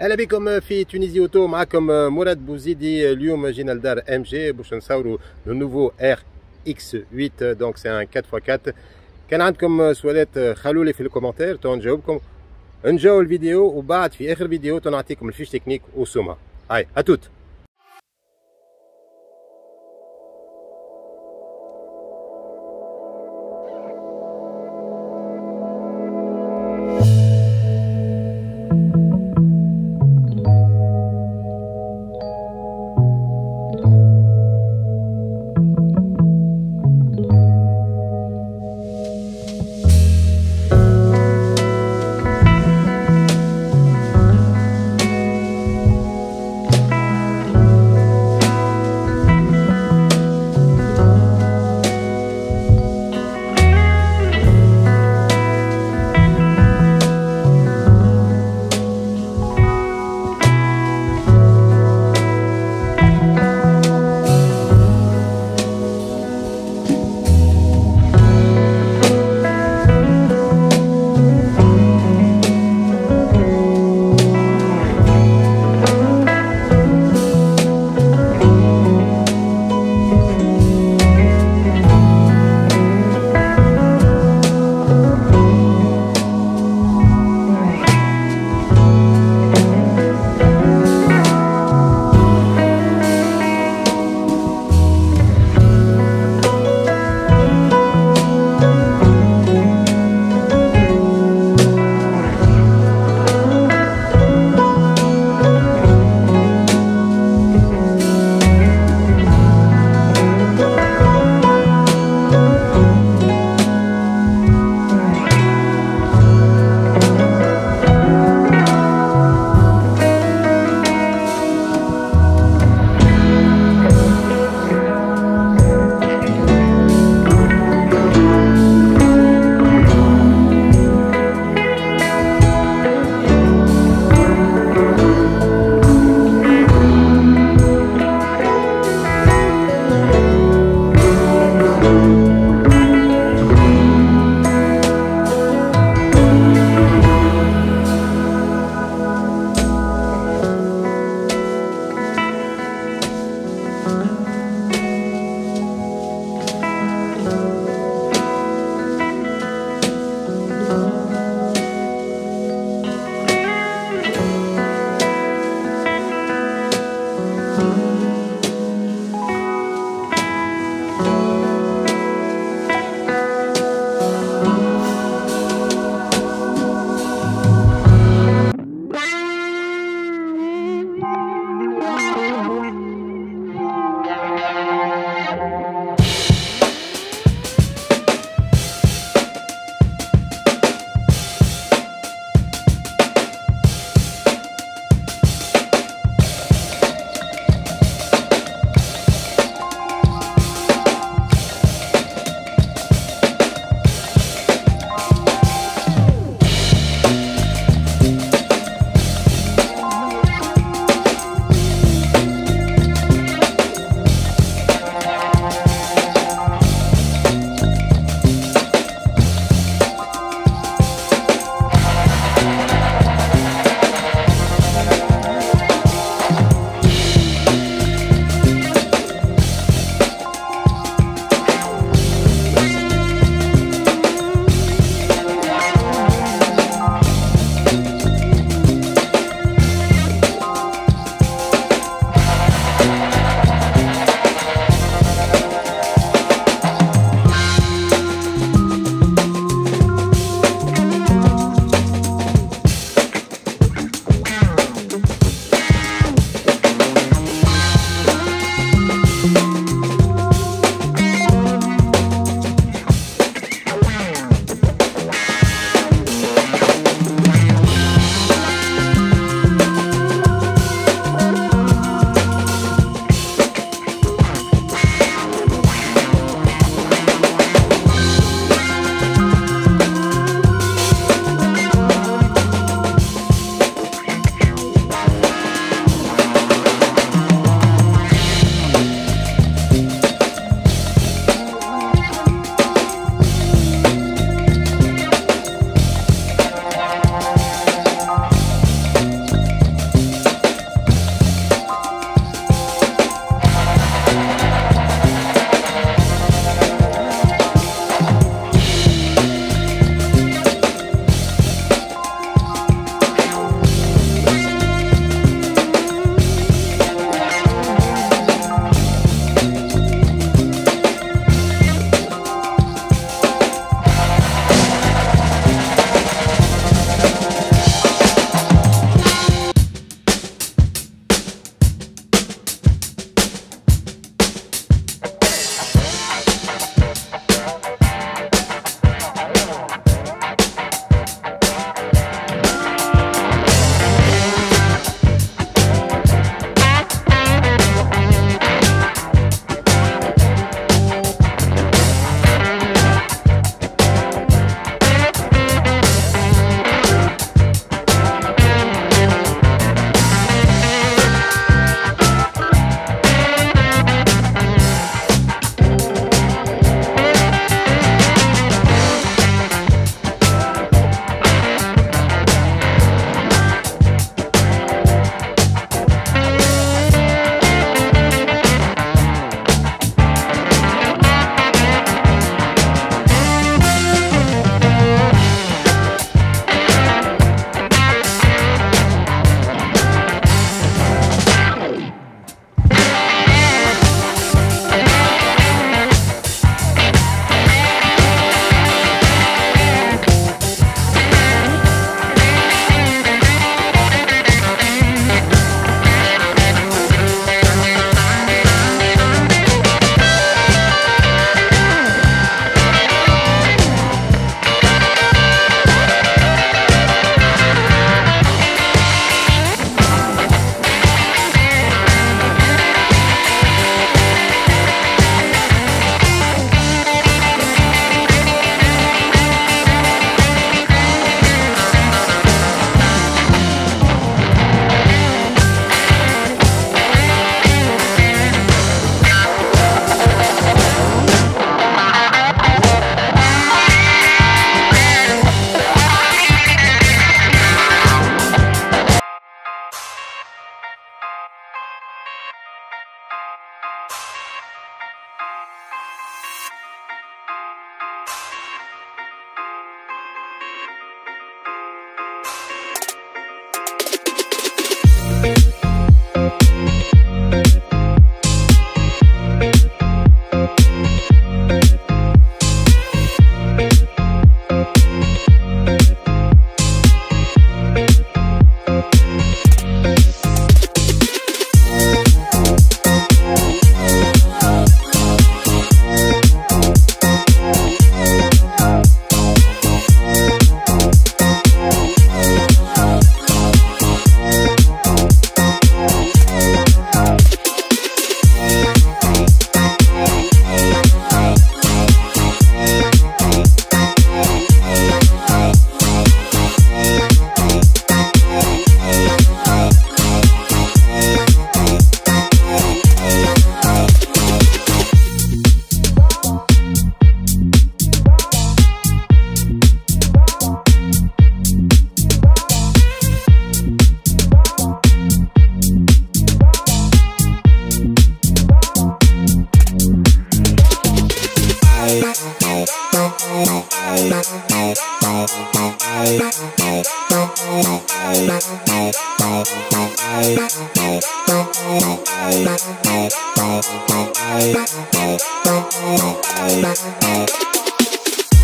اهلا بكم في تونيزي اوتو معكم مراد بوزيدي اليوم جينا لدار ام جي باش نصوروا لو نوفو ار اكس 8 دونك سي ان 4 x 4 كان عندكم سؤالات خلوا لي في الكومنتير تو نجاوبكم نجاوب الفيديو وبعد في اخر فيديو تو نعطيكم الفيش تكنيك وسوما هاي اتوت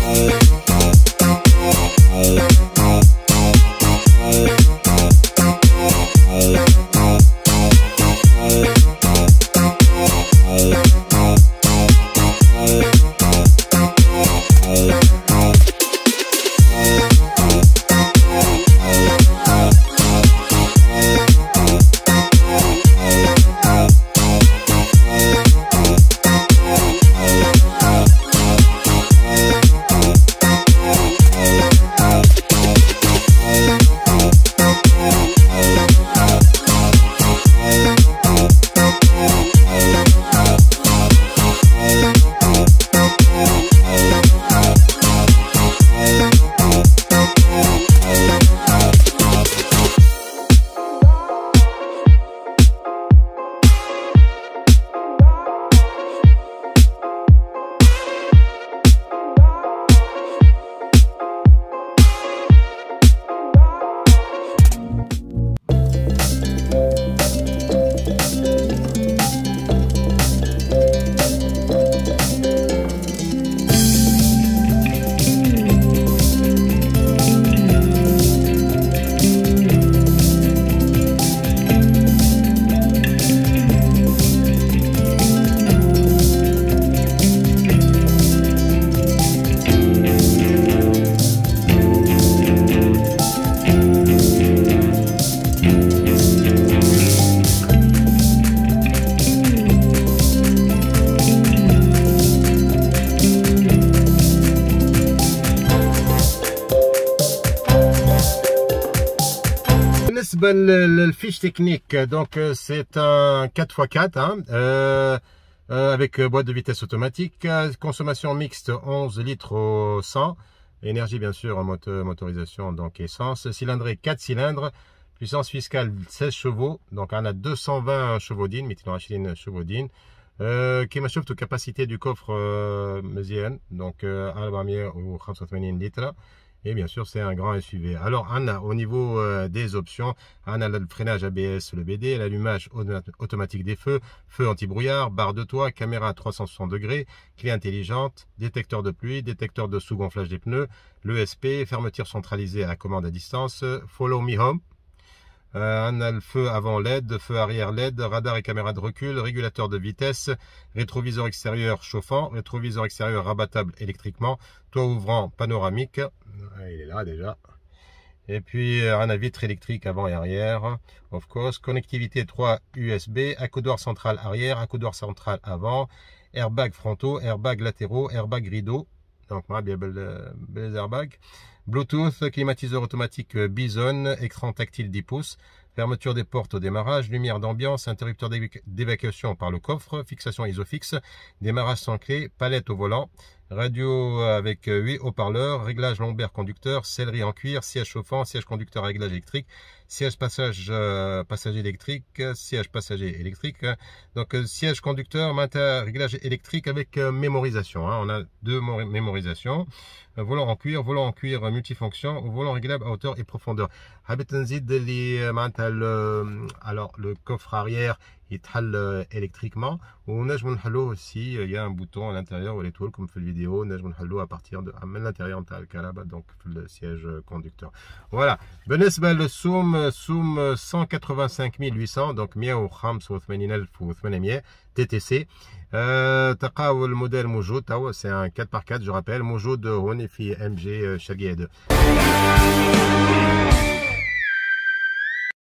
Bye. Le fiche technique, donc euh, c'est un 4x4 hein, euh, euh, avec boîte de vitesse automatique, consommation mixte 11 litres au 100, énergie bien sûr en motorisation donc essence, cylindrée 4 cylindres, puissance fiscale 16 chevaux, donc on a 220 chevaux d'in, méthylorachidine chevaux d'in, euh, capacité du coffre euh, donc euh, 85 litres et bien sûr, c'est un grand SUV. Alors, on a au niveau euh, des options, on a le freinage ABS, le BD, l'allumage automatique des feux, feu anti-brouillard, barre de toit, caméra 360 degrés, clé intelligente, détecteur de pluie, détecteur de sous-gonflage des pneus, l'ESP, fermeture centralisée à commande à distance, Follow Me Home, un a le feu avant LED, feu arrière LED, radar et caméra de recul, régulateur de vitesse, rétroviseur extérieur chauffant, rétroviseur extérieur rabattable électriquement, toit ouvrant panoramique, ah, il est là déjà. Et puis un a vitre électrique avant et arrière, of course, connectivité 3 USB, accoudoir central arrière, accoudoir central avant, airbag frontaux, airbag latéraux, airbag rideau, donc bien bel airbag. Bluetooth, climatiseur automatique Bison, écran tactile 10 pouces, fermeture des portes au démarrage, lumière d'ambiance, interrupteur d'évacuation par le coffre, fixation isofix, démarrage sans clé, palette au volant, radio avec 8 haut-parleurs, réglage lombaire conducteur, sellerie en cuir, siège chauffant, siège conducteur réglage électrique, siège passage euh, passager électrique, siège passager électrique. Donc euh, siège conducteur, maintien réglage électrique avec euh, mémorisation. Hein. On a deux mémorisations. volant en cuir, volant en cuir multifonction, volant réglable à hauteur et profondeur. alors le coffre arrière يتحل électriquement ونجم نحلوه aussi il y a un bouton à l'intérieur وليتو لكم في الفيديو نجم نحلوه à partir de من l'intérieur نتاع الكهرباء donc في le siège conducteur voilà بالنسبه للسوم سوم 185800 donc 185800 TTC تلقاو الموديل موجود توا سي ان 4 par 4 جو رابيل موجود هوني في ام جي شرقيه 2